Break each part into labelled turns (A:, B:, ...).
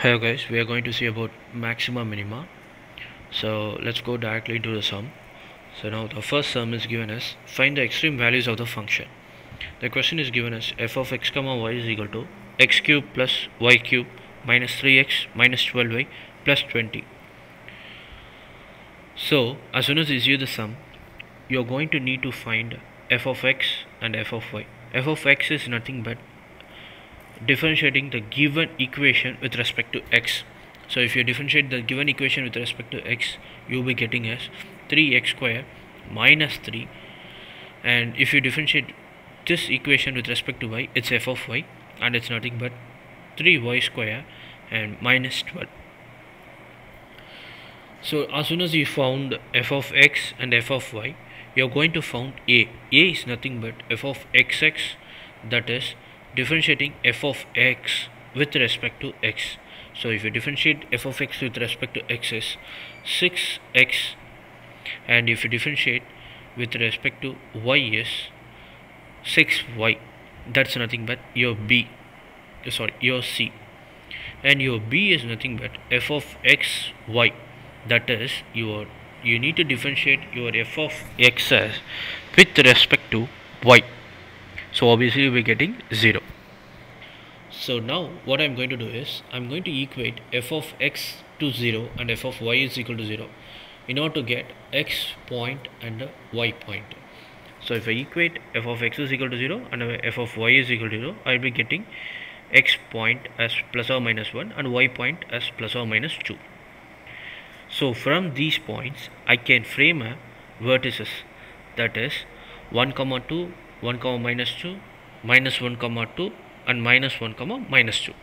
A: Hello guys, we are going to see about maxima minima. So let's go directly into the sum. So now the first sum is given as find the extreme values of the function. The question is given as f of x comma y is equal to x cube plus y cube minus 3x minus 12y plus 20. So as soon as you see the sum, you are going to need to find f of x and f of y. f of x is nothing but differentiating the given equation with respect to x. So if you differentiate the given equation with respect to x you will be getting as 3x square minus 3 and if you differentiate this equation with respect to y it's f of y and it's nothing but 3y square and minus 12 so as soon as you found f of x and f of y you're going to found a. A is nothing but f of xx that is differentiating f of x with respect to x. So if you differentiate f of x with respect to x is 6x and if you differentiate with respect to y is 6y that's nothing but your b sorry your c. And your b is nothing but f of x y that is your you need to differentiate your f of x as with respect to y. So obviously we're getting 0 so now what I'm going to do is I'm going to equate f of x to 0 and f of y is equal to 0 in order to get x point and y point. So if I equate f of x is equal to 0 and f of y is equal to 0 I'll be getting x point as plus or minus 1 and y point as plus or minus 2 so from these points I can frame a vertices. That is 1 comma 2 1 comma minus 2 minus 1 comma 2 and minus 1 comma minus 2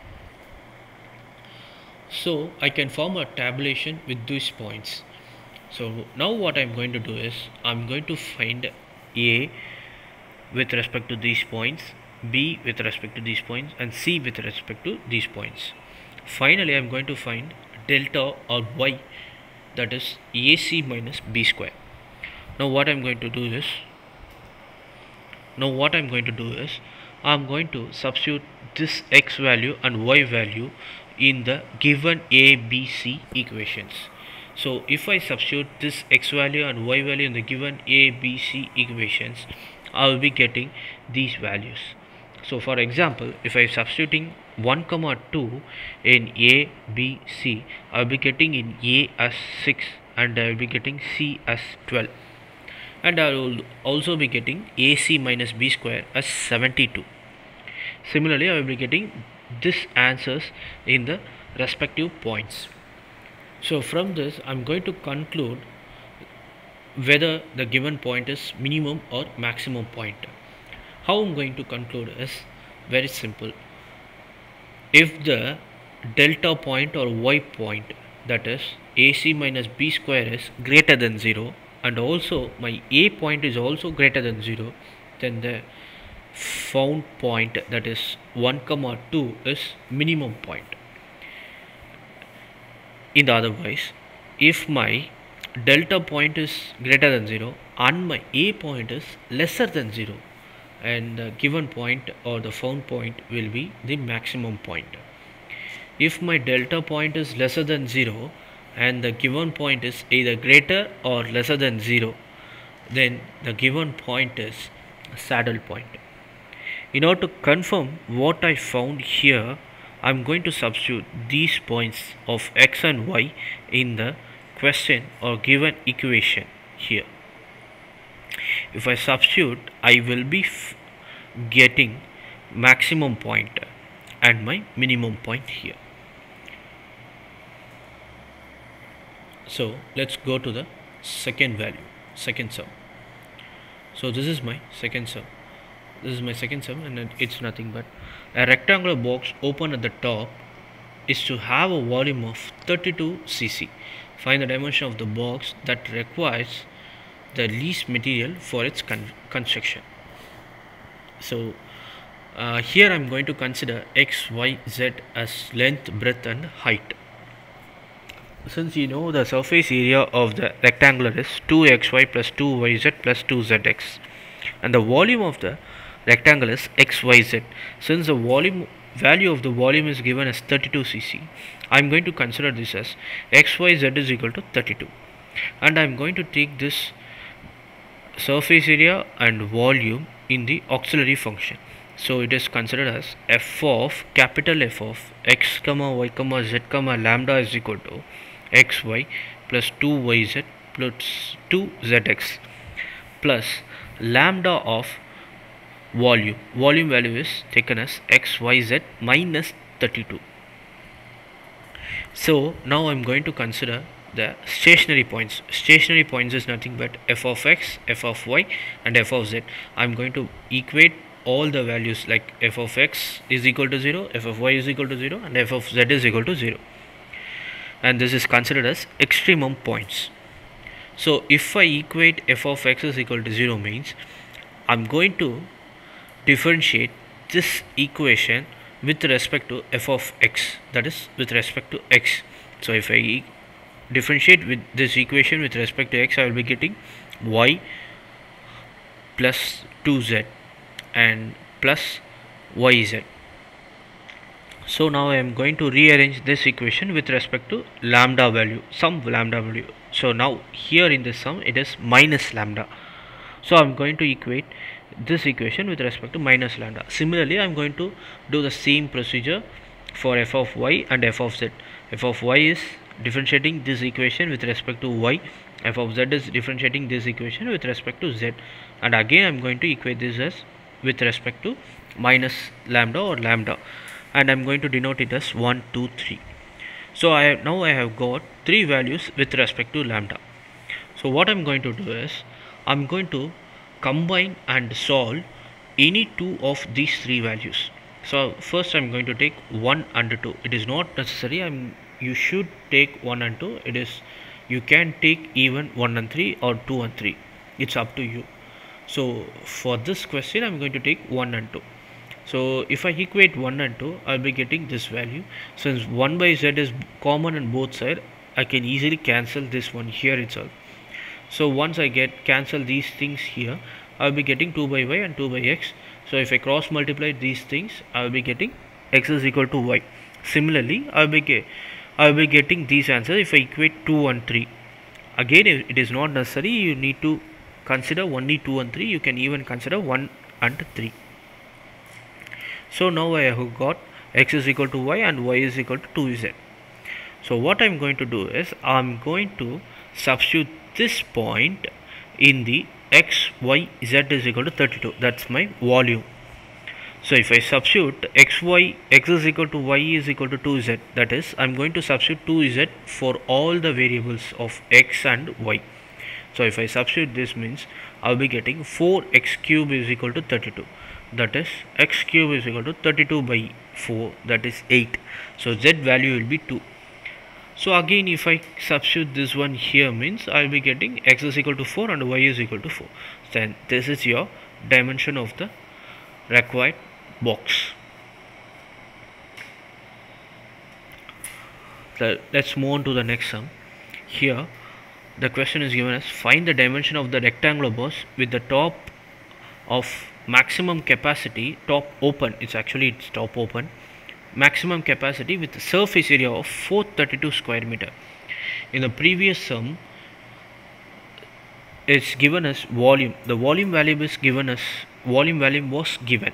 A: so I can form a tabulation with these points. So now what I'm going to do is I'm going to find A with respect to these points B with respect to these points and C with respect to these points. Finally I'm going to find delta or Y that is AC minus B square. Now what I'm going to do is now what I'm going to do is I'm going to substitute this x value and y value in the given a b c equations. So if I substitute this x value and y value in the given a b c equations I will be getting these values. So for example if I substituting 1 comma 2 in a b c I will be getting in a as 6 and I will be getting c as 12 and I will also be getting AC minus B square as 72. Similarly, I will be getting this answers in the respective points. So from this, I am going to conclude whether the given point is minimum or maximum point. How I am going to conclude is very simple. If the delta point or y point that is AC minus B square is greater than 0 and also my a point is also greater than 0 then the found point that is 1 comma 2 is minimum point. In the other otherwise if my delta point is greater than 0 and my a point is lesser than 0 and the given point or the found point will be the maximum point. If my delta point is lesser than 0 and the given point is either greater or lesser than 0 then the given point is saddle point in order to confirm what I found here I'm going to substitute these points of x and y in the question or given equation here. If I substitute I will be getting maximum point and my minimum point here. So let's go to the second value second sum. So this is my second sum this is my second sum and it's nothing but a rectangular box open at the top is to have a volume of 32 cc find the dimension of the box that requires the least material for its con construction. So uh, here I'm going to consider x, y, z as length, breadth and height. Since you know the surface area of the rectangular is 2xy plus 2yz plus 2zx and the volume of the rectangle is xyz since the volume value of the volume is given as 32 cc I'm going to consider this as xyz is equal to 32 and I'm going to take this surface area and volume in the auxiliary function. So it is considered as f of capital F of x comma y comma z comma lambda is equal to xy plus 2yz plus 2zx plus lambda of volume. Volume value is taken as xyz minus 32 so now i'm going to consider the stationary points. Stationary points is nothing but f of x f of y and f of z. I'm going to equate all the values like f of x is equal to 0 f of y is equal to 0 and f of z is equal to 0 and this is considered as extremum points. So if i equate f of x is equal to 0 means i'm going to differentiate this equation with respect to f of x that is with respect to x. So if I differentiate with this equation with respect to x I will be getting y plus 2z and plus yz so now I am going to rearrange this equation with respect to lambda value some lambda value. So now here in this sum it is minus lambda. So I'm going to equate this equation with respect to minus lambda. Similarly I'm going to do the same procedure for f of y and f of z. F of y is differentiating this equation with respect to y. F of z is differentiating this equation with respect to z. And again I'm going to equate this as with respect to minus lambda or lambda. And I'm going to denote it as 1 2 3 so I have, now I have got three values with respect to lambda. So what I'm going to do is I'm going to combine and solve any two of these three values. So first I'm going to take 1 and 2 it is not necessary. I'm you should take 1 and 2 it is you can take even 1 and 3 or 2 and 3 it's up to you. So for this question i'm going to take 1 and 2 so if i equate 1 and 2 i'll be getting this value. Since 1 by z is common on both sides i can easily cancel this one. Here itself so once i get cancel these things here i'll be getting 2 by y and 2 by x. So if i cross multiply these things i'll be getting x is equal to y. Similarly i'll be I will be getting these answers if I equate 2 and 3 again it is not necessary you need to consider only 2 and 3 you can even consider 1 and 3 so now I have got x is equal to y and y is equal to 2z so what I'm going to do is I'm going to substitute this point in the x y z is equal to 32 that's my volume. So if I substitute x y x is equal to y is equal to 2z that is I'm going to substitute 2z for all the variables of x and y. So if I substitute this means I'll be getting 4x cube is equal to 32 that is x cube is equal to 32 by 4 that is 8 so z value will be 2 so again if I substitute this one here means I'll be getting x is equal to 4 and y is equal to 4 then this is your dimension of the required box. So let's move on to the next sum. Here the question is given as find the dimension of the rectangular box with the top of maximum capacity top open. It's actually it's top open maximum capacity with surface area of 432 square meter. In the previous sum it's given as volume. The volume value is given as volume value was given.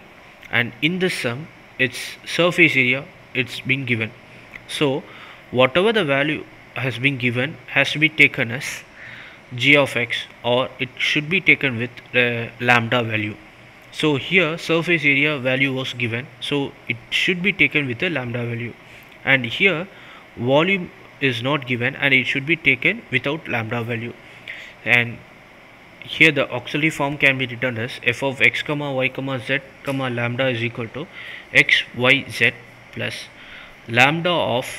A: And in this sum its surface area it's been given. So whatever the value has been given has to be taken as g of x or it should be taken with the lambda value so here surface area value was given. So it should be taken with the lambda value. And here volume is not given and it should be taken without lambda value. And here the auxiliary form can be written as f of x comma y comma z comma lambda is equal to x y z plus lambda of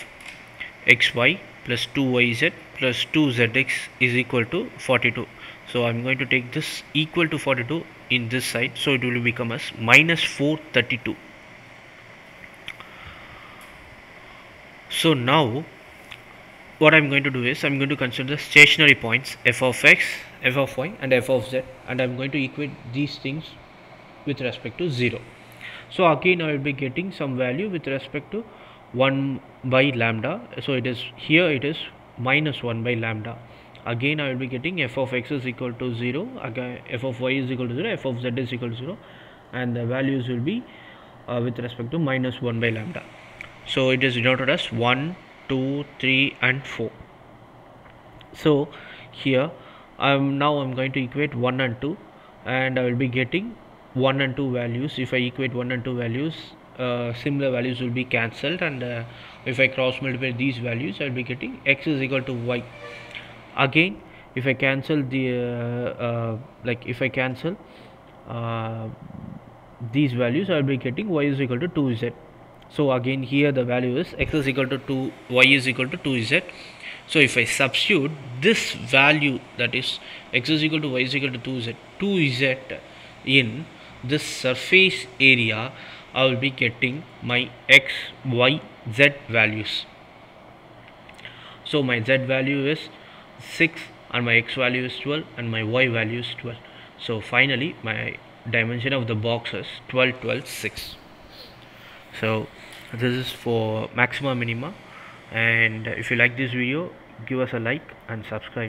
A: xy plus 2yz plus 2zx is equal to 42 so i'm going to take this equal to 42 in this side. So it will become as minus 432 so now what I'm going to do is I'm going to consider the stationary points f of x, f of y and f of z and I'm going to equate these things with respect to 0. so again I will be getting some value with respect to 1 by lambda. So it is here it is minus 1 by lambda again I will be getting f of x is equal to 0 again f of y is equal to 0 f of z is equal to 0 and the values will be uh, with respect to minus 1 by lambda. So it is denoted as 1 2 3 and 4 so here I'm now I'm going to equate 1 and 2 and I will be getting 1 and 2 values. If I equate 1 and 2 values uh, similar values will be cancelled. And uh, if I cross multiply these values I'll be getting x is equal to y again if I cancel the uh, uh like if I cancel uh, these values I'll be getting y is equal to 2z so again here the value is x is equal to 2 y is equal to 2z so if I substitute this value that is x is equal to y is equal to 2z 2z in this surface area I will be getting my x y z values. So my z value is 6 and my x value is 12 and my y value is 12 so finally my dimension of the box is 12 12 6 so this is for maxima minima. And if you like this video give us a like and subscribe